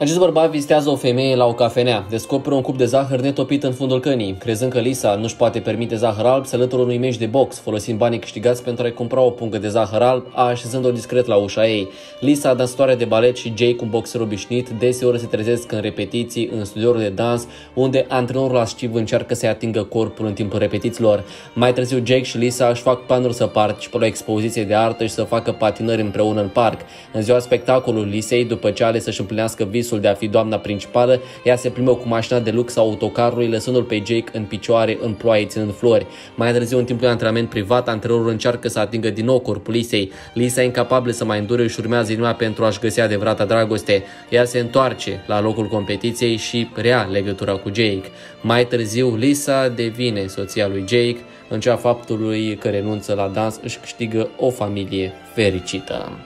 Acest bărbat vizitează o femeie la o cafenea, descoperă un cup de zahăr netopit în fundul cănii. Crezând că Lisa nu-și poate permite zahăr alb, se alătură unui meci de box, folosind banii câștigați pentru a-i cumpăra o pungă de zahăr alb, așezând-o discret la ușa ei. Lisa, dansatoare de balet și Jake, un boxer obișnuit, deseori se trezesc în repetiții în studioul de dans, unde antrenorul lasciv încearcă să-i atingă corpul în timpul repetițiilor. Mai târziu, Jake și Lisa își fac planuri să participe la o expoziție de artă și să facă patinări împreună în parc. În ziua spectacolului Lisei, după ce ale să-și împlinească vis visul de a fi doamna principală, ea se plimbă cu mașina de lux a autocarului, lăsându-l pe Jake în picioare, în ploaie, ținând flori. Mai târziu, în timpul de antrenament privat, antrenorul încearcă să atingă din nou corpul Lisei. Lisa, incapabilă să mai îndure, își urmează inima pentru a-și găsi adevărata dragoste. Ea se întoarce la locul competiției și rea legătura cu Jake. Mai târziu, Lisa devine soția lui Jake, în cea faptului că renunță la dans își câștigă o familie fericită.